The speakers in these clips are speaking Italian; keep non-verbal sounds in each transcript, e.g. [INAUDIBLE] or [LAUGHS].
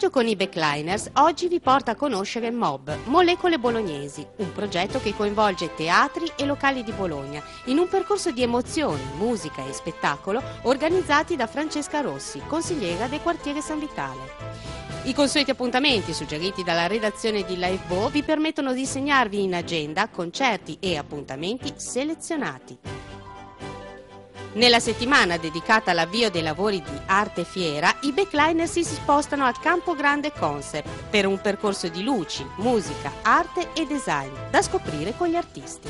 viaggio con i backliners oggi vi porta a conoscere MOB, Molecole Bolognesi, un progetto che coinvolge teatri e locali di Bologna in un percorso di emozioni, musica e spettacolo organizzati da Francesca Rossi, consigliera del quartiere San Vitale. I consueti appuntamenti suggeriti dalla redazione di Livebo vi permettono di segnarvi in agenda concerti e appuntamenti selezionati. Nella settimana dedicata all'avvio dei lavori di Arte Fiera, i backliner si spostano al Campo Grande Concept per un percorso di luci, musica, arte e design da scoprire con gli artisti.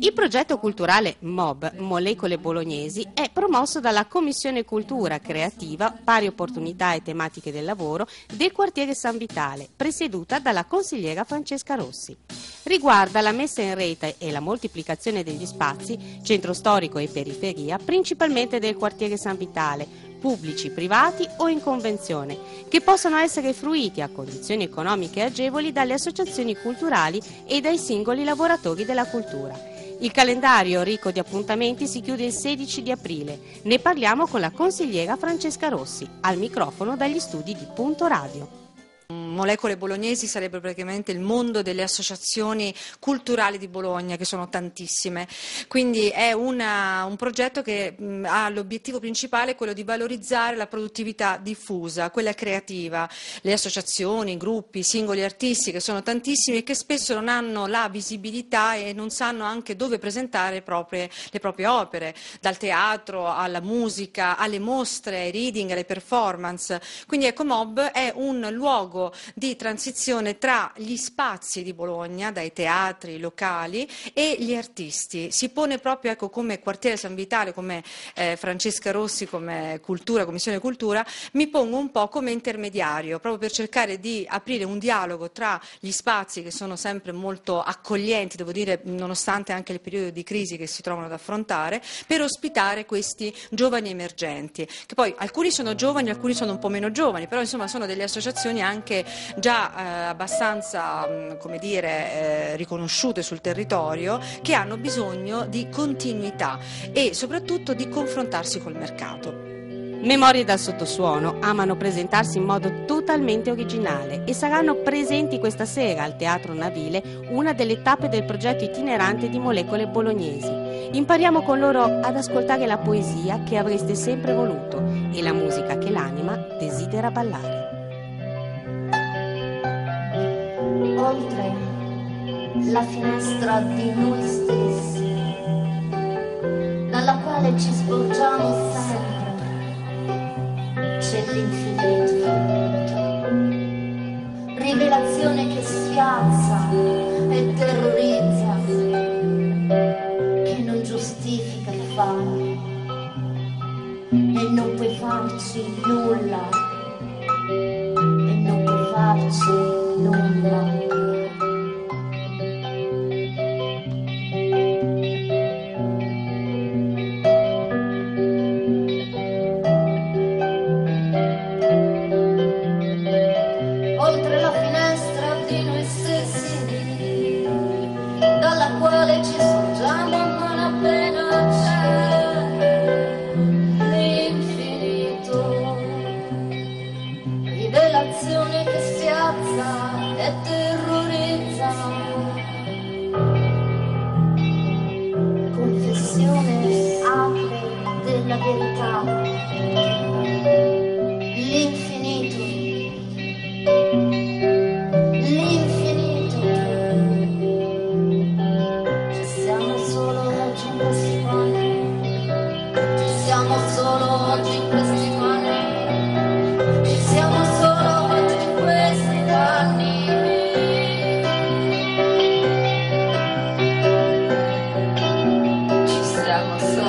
Il progetto culturale MOB, Molecole Bolognesi, è promosso dalla Commissione Cultura Creativa, Pari Opportunità e Tematiche del Lavoro del quartiere San Vitale, presieduta dalla consigliera Francesca Rossi. Riguarda la messa in rete e la moltiplicazione degli spazi, centro storico e periferia, principalmente del quartiere San Vitale, pubblici, privati o in convenzione, che possano essere fruiti a condizioni economiche agevoli dalle associazioni culturali e dai singoli lavoratori della cultura. Il calendario ricco di appuntamenti si chiude il 16 di aprile. Ne parliamo con la consigliera Francesca Rossi, al microfono dagli studi di Punto Radio. Molecole Bolognesi sarebbe praticamente il mondo delle associazioni culturali di Bologna, che sono tantissime. Quindi è una, un progetto che mh, ha l'obiettivo principale quello di valorizzare la produttività diffusa, quella creativa, le associazioni, i gruppi, i singoli artisti che sono tantissimi e che spesso non hanno la visibilità e non sanno anche dove presentare proprie, le proprie opere, dal teatro alla musica, alle mostre, ai reading, alle performance. Quindi Ecomob è un luogo di transizione tra gli spazi di Bologna, dai teatri, i locali e gli artisti. Si pone proprio ecco, come quartiere San Vitale, come eh, Francesca Rossi, come cultura, Commissione Cultura, mi pongo un po' come intermediario, proprio per cercare di aprire un dialogo tra gli spazi che sono sempre molto accoglienti, devo dire, nonostante anche il periodo di crisi che si trovano ad affrontare, per ospitare questi giovani emergenti, che poi alcuni sono giovani, alcuni sono un po' meno giovani, però insomma sono delle associazioni anche già eh, abbastanza come dire, eh, riconosciute sul territorio che hanno bisogno di continuità e soprattutto di confrontarsi col mercato. Memorie dal sottosuono amano presentarsi in modo totalmente originale e saranno presenti questa sera al Teatro Navile una delle tappe del progetto itinerante di Molecole Bolognesi. Impariamo con loro ad ascoltare la poesia che avreste sempre voluto e la musica che l'anima desidera ballare. Oltre la finestra di noi stessi, dalla quale ci sporgiamo sempre, c'è l'infinito. my.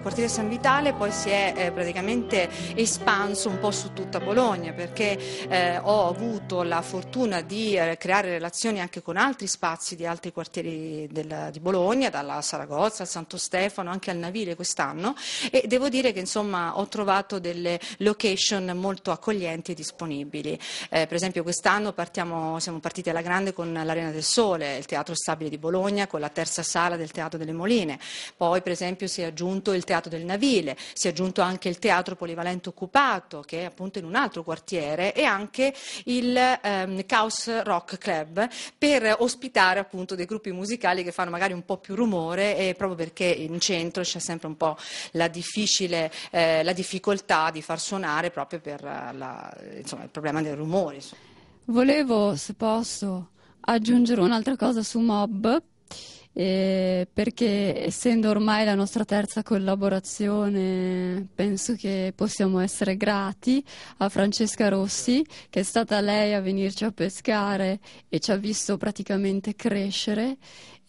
Dal quartiere San Vitale poi si è eh, praticamente espanso un po' su tutta Bologna perché eh, ho avuto la fortuna di eh, creare relazioni anche con altri spazi di altri quartieri del, di Bologna, dalla Saragozza al Santo Stefano, anche al Navile quest'anno e devo dire che insomma ho trovato delle location molto accoglienti e disponibili. Eh, per esempio quest'anno partiamo, siamo partiti alla grande con l'Arena del Sole, il Teatro Stabile di Bologna, con la terza sala del Teatro delle Moline, poi per esempio si è aggiunto il Teatro del Navile, si è aggiunto anche il Teatro Polivalente Occupato che è appunto in un altro quartiere e anche il ehm, Chaos Rock Club per ospitare appunto dei gruppi musicali che fanno magari un po' più rumore e proprio perché in centro c'è sempre un po' la, eh, la difficoltà di far suonare proprio per la, insomma, il problema del rumore. Volevo, se posso, aggiungere un'altra cosa su Mob, eh, perché essendo ormai la nostra terza collaborazione, penso che possiamo essere grati a Francesca Rossi, che è stata lei a venirci a pescare e ci ha visto praticamente crescere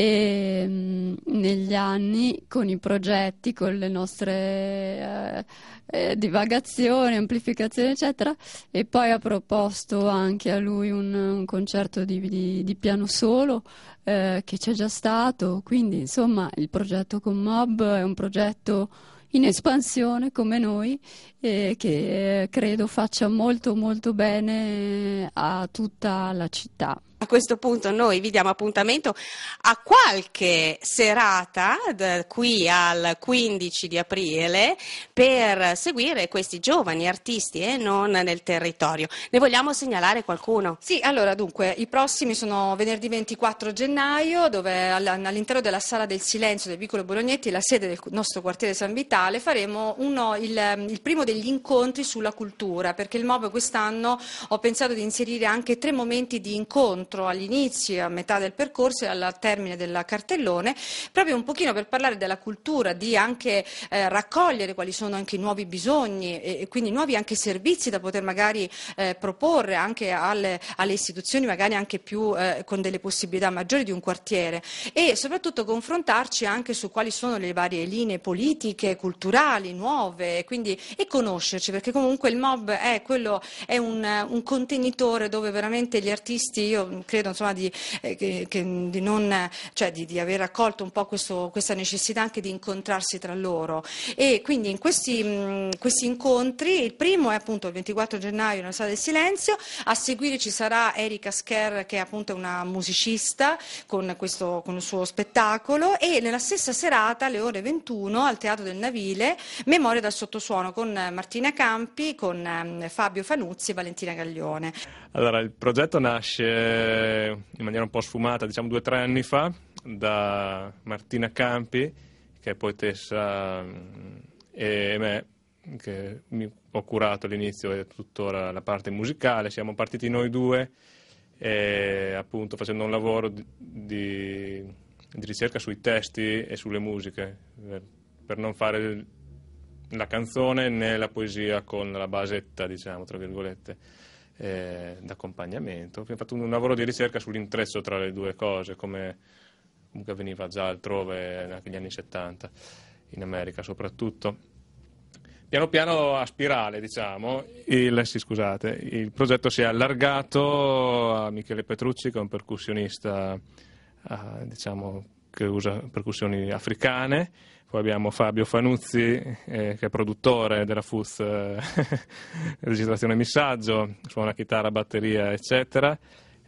e mh, negli anni con i progetti, con le nostre eh, eh, divagazioni, amplificazioni eccetera e poi ha proposto anche a lui un, un concerto di, di, di, piano solo eh, che c'è già stato, quindi insomma il progetto con Mob è un progetto in espansione come noi e che eh, credo faccia molto molto bene a tutta la città. A questo punto noi vi diamo appuntamento a qualche serata qui al 15 di aprile per seguire questi giovani artisti e non nel territorio. Ne vogliamo segnalare qualcuno? Sì, allora dunque i prossimi sono venerdì 24 gennaio dove all'interno della Sala del Silenzio del Piccolo Bolognetti, la sede del nostro quartiere San Vitale, faremo uno, il, il primo degli incontri sulla cultura perché il MOB quest'anno ho pensato di inserire anche tre momenti di incontro incontro all'inizio, a metà del percorso e al termine del cartellone, proprio un pochino per parlare della cultura, di anche eh, raccogliere quali sono anche i nuovi bisogni e, e quindi nuovi anche servizi da poter magari eh, proporre anche alle, alle, istituzioni, magari anche più eh, con delle possibilità maggiori di un quartiere. E soprattutto confrontarci anche su quali sono le varie linee politiche, culturali, nuove, quindi, e conoscerci, perché comunque il MOB è, quello, è un, un contenitore dove veramente gli artisti, io credo insomma, di, eh, che, di, non, cioè, di, di, aver accolto un po' questo, questa necessità anche di incontrarsi tra loro. E quindi in questi, mh, questi, incontri, il primo è appunto il 24 gennaio nella Sala del Silenzio, a seguire ci sarà Erika Scher che è appunto una musicista con, questo, con il suo spettacolo e nella stessa serata alle ore 21 al Teatro del Navile Memoria dal sottosuono con Martina Campi, con um, Fabio Fanuzzi e Valentina Gaglione. Allora, il progetto nasce in maniera un po' sfumata, diciamo due o tre anni fa, da Martina Campi, che è poetessa, mm, e me, che ho curato all'inizio e tuttora la parte musicale. Siamo partiti noi due, e, appunto facendo un lavoro di, di, di ricerca sui testi e sulle musiche, per, per non fare la canzone né la poesia con la basetta, diciamo, tra virgolette eh, d'accompagnamento. Abbiamo fatto un lavoro di ricerca sull'intreccio tra le due cose, come comunque avveniva già altrove negli anni 70, in America soprattutto. Piano piano a spirale, diciamo, il, sì, scusate, il progetto si è allargato a Michele Petrucci, che è un percussionista eh, diciamo, che usa percussioni africane, poi abbiamo Fabio Fanuzzi, eh, che è produttore della Fuz eh, [LAUGHS] registrazione e missaggio, suona chitarra, batteria, eccetera.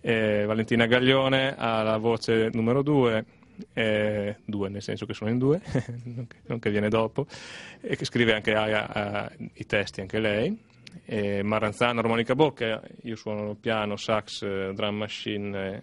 E Valentina Gaglione ha la voce numero due, eh, due nel senso che sono in due, [LAUGHS] non che viene dopo, e che scrive anche a, a, i testi anche lei. E Maranzano, armonica bocca, io suono piano, sax, drum machine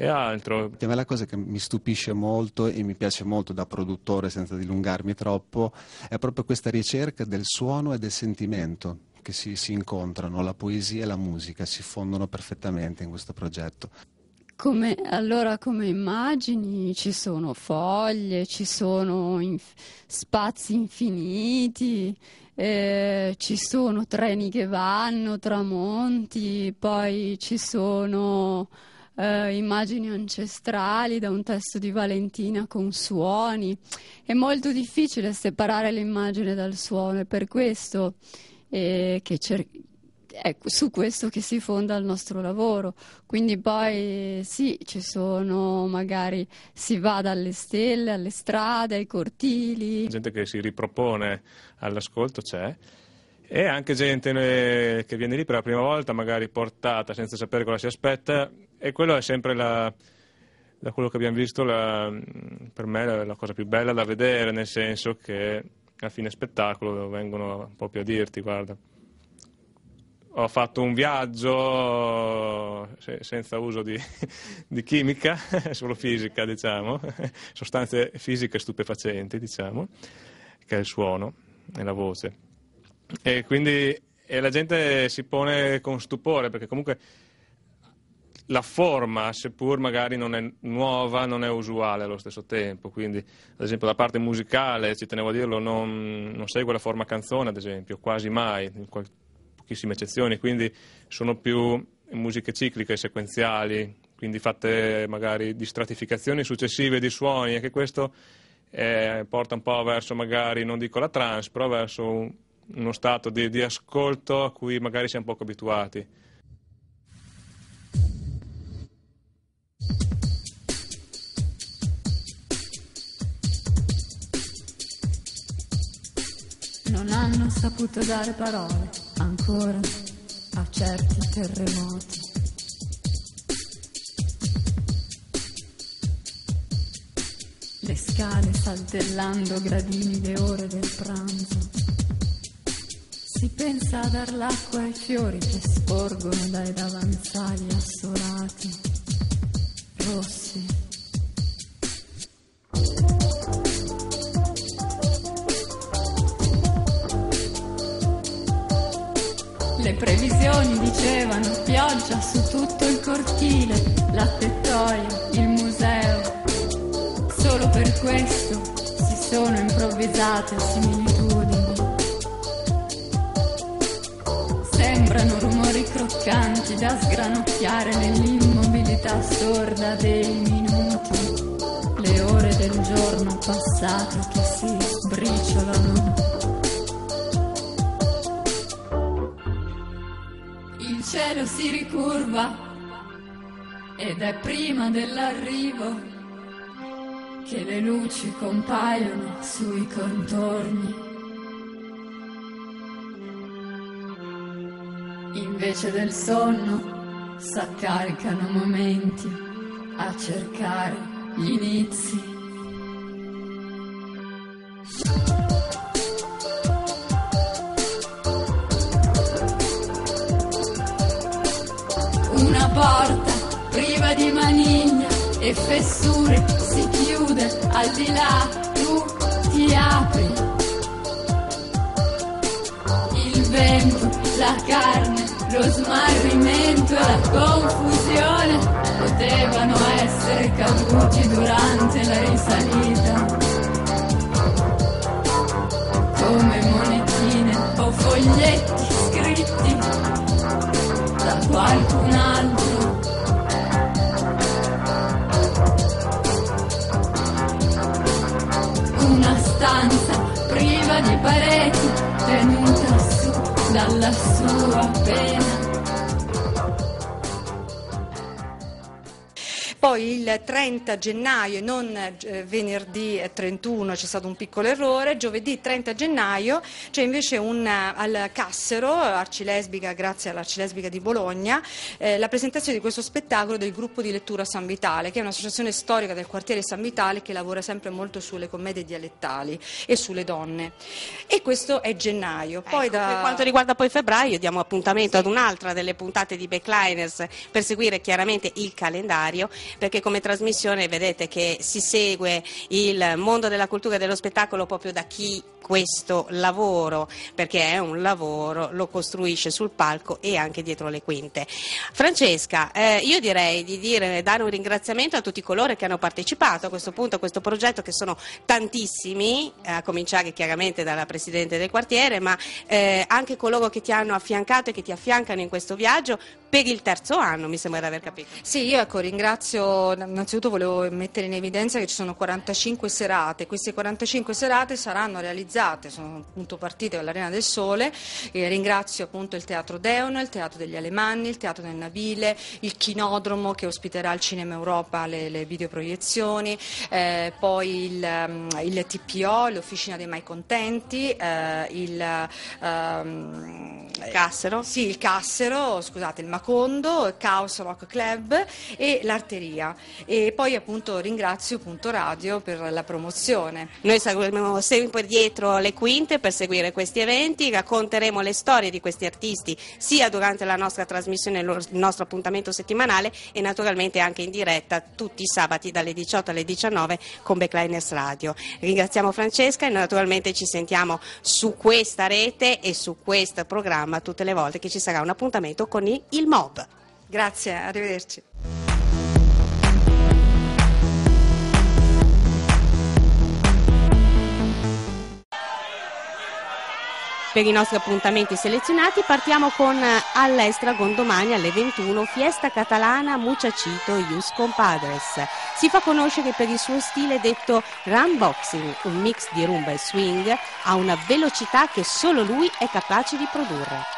e altro. A me la cosa che mi stupisce molto e mi piace molto da produttore senza dilungarmi troppo è proprio questa ricerca del suono e del sentimento che si, si incontrano, la poesia e la musica si fondono perfettamente in questo progetto. Come, allora, come immagini ci sono foglie, ci sono inf- spazi infiniti, eh, ci sono treni che vanno, tramonti, poi ci sono eh, immagini ancestrali da un testo di Valentina con suoni. È molto difficile separare l'immagine dal suono, è per questo eh, che cer- è su questo che si fonda il nostro lavoro. Quindi poi sì, ci sono magari si va dalle stelle alle strade, ai cortili. Gente che si ripropone all'ascolto c'è. E anche gente eh, che viene lì per la prima volta, magari portata senza sapere cosa si aspetta, e quello è sempre la, da quello che abbiamo visto la, per me la, la cosa più bella da vedere, nel senso che a fine spettacolo vengono più a dirti, guarda, ho fatto un viaggio senza uso di, [LAUGHS] di, chimica, [LAUGHS] solo fisica, diciamo, [LAUGHS] sostanze fisiche stupefacenti, diciamo, che è il suono e la voce. E quindi e la gente si pone con stupore perché comunque la forma, seppur magari non è nuova, non è usuale allo stesso tempo. Quindi, ad esempio, la parte musicale, ci tenevo a dirlo, non, non segue la forma canzone, ad esempio, quasi mai, qual- pochissime eccezioni. Quindi sono più musiche cicliche, sequenziali, quindi fatte magari di stratificazioni successive di suoni. Anche questo eh, porta un po' verso, magari, non dico la trance, però verso un, uno stato di, di ascolto a cui magari siamo poco abituati. Non hanno saputo dare parole ancora a certi terremoti. Le scale saltellando gradini le ore del pranzo. Si pensa a dar l'acqua ai fiori che sporgono dai davanzali assolati, rossi previsioni dicevano pioggia su tutto il cortile, la tettoia, il museo. Solo per questo si sono improvvisate similitudini. Sembrano rumori croccanti da sgranocchiare nell'immobilità sorda dei minuti. Le ore del giorno passato che si sbriciolano cielo si ricurva ed è prima dell'arrivo che le luci compaiono sui contorni. Invece del sonno s'accaricano momenti a cercare gli inizi. Porta priva di maniglia e fessure si chiude al di là, tu ti apri. Il vento, la carne, lo smarrimento e la confusione potevano essere caduti durante la risalita. Come monetine o foglietti scritti qualcun altro. stanza priva di pareti, tenuta su dalla sua Poi il 30 gennaio, non eh, venerdì 31, c'è stato un piccolo errore, giovedì 30 gennaio c'è invece un, eh, al Cassero, Arcilesbica, grazie all'Arcilesbica di Bologna, eh, la presentazione di questo spettacolo del gruppo di lettura San Vitale, che è un'associazione storica del quartiere San Vitale che lavora sempre molto sulle commedie dialettali e sulle donne. E questo è gennaio. Poi ecco, da... Per quanto riguarda poi febbraio diamo appuntamento sì. ad un'altra delle puntate di Backliners per seguire chiaramente il calendario perché come trasmissione vedete che si segue il mondo della cultura e dello spettacolo proprio da chi questo lavoro, perché è un lavoro, lo costruisce sul palco e anche dietro le quinte. Francesca, eh, io direi di dire, dare un ringraziamento a tutti coloro che hanno partecipato a questo punto a questo progetto, che sono tantissimi, a cominciare chiaramente dalla Presidente del quartiere, ma eh, anche coloro che ti hanno affiancato e che ti affiancano in questo viaggio per il terzo anno, mi sembra di aver capito. Sì, io ecco, ringrazio, innanzitutto volevo mettere in evidenza che ci sono 45 serate, queste 45 serate saranno realizzate, sono appunto partite dall'Arena del Sole, e ringrazio appunto il Teatro Deono, il Teatro degli Alemanni, il Teatro del Navile, il Chinodromo che ospiterà il Cinema Europa le, le videoproiezioni, eh, poi il, um, il, TPO, l'Officina dei Mai Contenti, eh, il... Um, Cassero? Sì, il Cassero, scusate, il Macondo, Chaos Rock Club e l'Arteria. E poi appunto ringrazio appunto Radio per la promozione. Noi saremo sempre dietro le quinte per seguire questi eventi, racconteremo le storie di questi artisti sia durante la nostra trasmissione, il nostro appuntamento settimanale e naturalmente anche in diretta tutti i sabati dalle 18 alle 19 con Backliners Radio. Ringraziamo Francesca e naturalmente ci sentiamo su questa rete e su questo programma tutte le volte che ci sarà un appuntamento con il mob. Grazie, arrivederci. Per i nostri appuntamenti selezionati partiamo con eh, All'Estra Gondomani alle 21 Fiesta Catalana Muchachito Yus Compadres. Si fa conoscere per il suo stile detto Runboxing, un mix di rumba e swing a una velocità che solo lui è capace di produrre.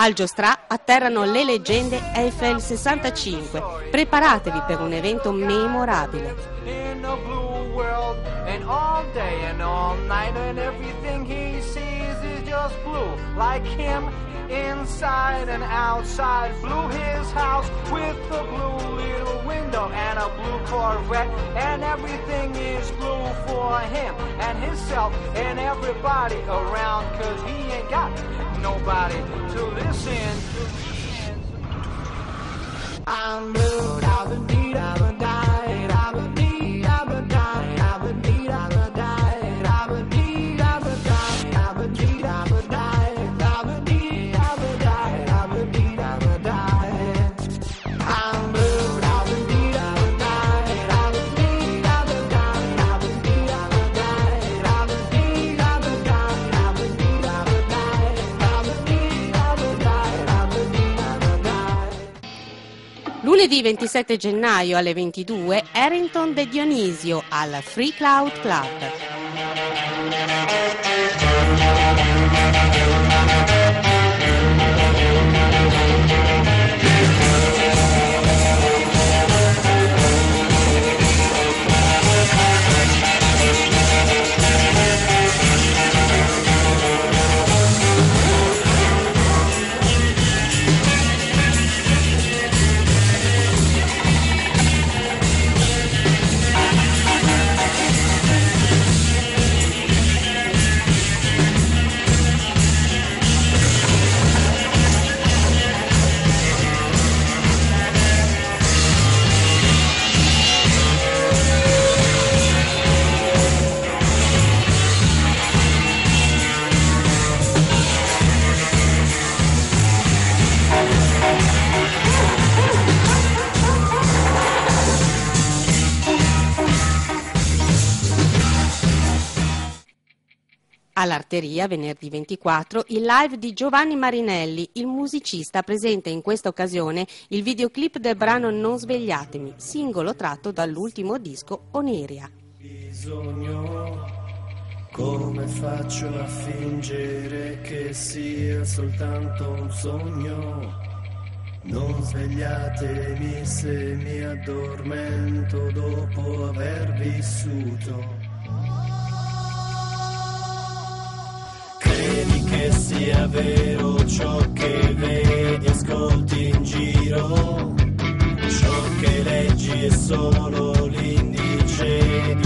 Al Giostra atterrano le leggende Eiffel 65. Preparatevi per un evento memorabile. inside and outside. Blew his house with a blue little window and a blue Corvette. And everything is blue for him and himself and everybody around. Cause he ain't got nobody to listen. I'm blue, I've been beat, I've been died, Lunedì 27 gennaio alle 22 Harrington De Dionisio al Free Cloud Club. All'Arteria, venerdì 24, il live di Giovanni Marinelli, il musicista presenta in questa occasione il videoclip del brano Non svegliatemi, singolo tratto dall'ultimo disco Oniria. bisogno. Come faccio a fingere che sia soltanto un sogno? Non svegliatemi se mi addormento dopo aver vissuto. che sia vero ciò che vedi, ascolti in giro, ciò che leggi è solo l'indice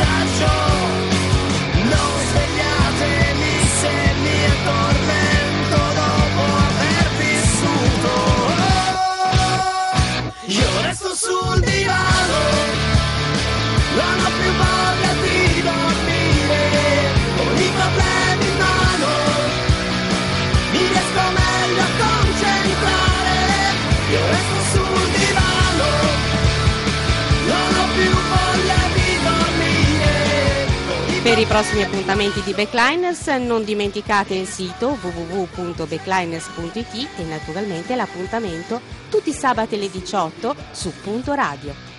such i prossimi appuntamenti di Backliners non dimenticate il sito www.backliners.it e naturalmente l'appuntamento tutti i sabati alle 18 su Punto Radio.